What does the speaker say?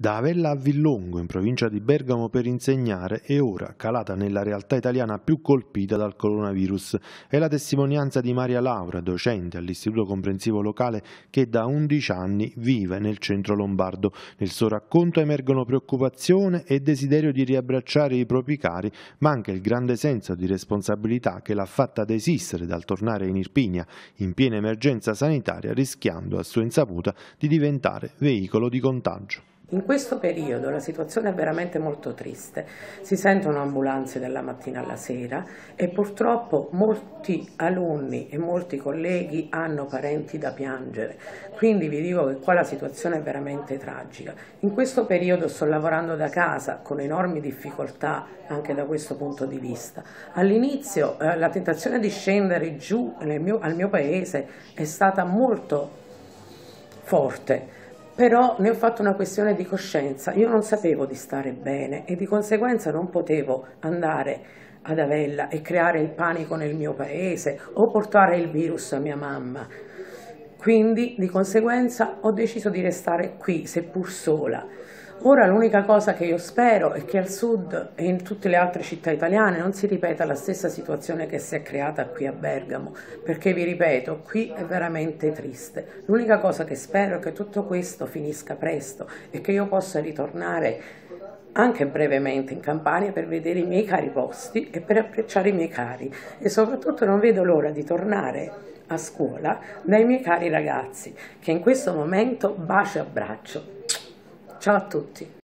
Da Avella a Villongo, in provincia di Bergamo, per insegnare è ora calata nella realtà italiana più colpita dal coronavirus. È la testimonianza di Maria Laura, docente all'Istituto Comprensivo Locale, che da 11 anni vive nel centro lombardo. Nel suo racconto emergono preoccupazione e desiderio di riabbracciare i propri cari, ma anche il grande senso di responsabilità che l'ha fatta desistere dal tornare in Irpinia, in piena emergenza sanitaria, rischiando a sua insaputa di diventare veicolo di contagio. In questo periodo la situazione è veramente molto triste, si sentono ambulanze dalla mattina alla sera e purtroppo molti alunni e molti colleghi hanno parenti da piangere, quindi vi dico che qua la situazione è veramente tragica. In questo periodo sto lavorando da casa con enormi difficoltà anche da questo punto di vista. All'inizio eh, la tentazione di scendere giù mio, al mio paese è stata molto forte però ne ho fatto una questione di coscienza, io non sapevo di stare bene e di conseguenza non potevo andare ad Avella e creare il panico nel mio paese o portare il virus a mia mamma. Quindi di conseguenza ho deciso di restare qui, seppur sola. Ora l'unica cosa che io spero è che al sud e in tutte le altre città italiane non si ripeta la stessa situazione che si è creata qui a Bergamo, perché vi ripeto, qui è veramente triste. L'unica cosa che spero è che tutto questo finisca presto e che io possa ritornare anche brevemente in Campania per vedere i miei cari posti e per apprezzare i miei cari e soprattutto non vedo l'ora di tornare a scuola dai miei cari ragazzi che in questo momento bacio e abbraccio. Ciao a tutti.